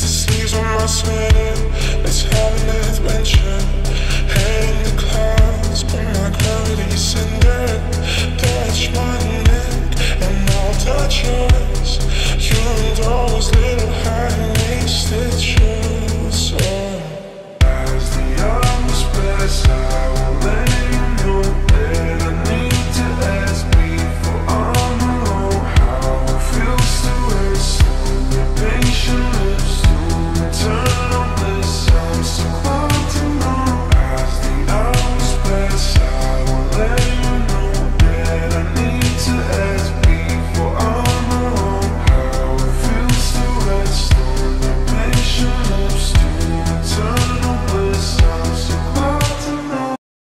Kiss the on my sweater.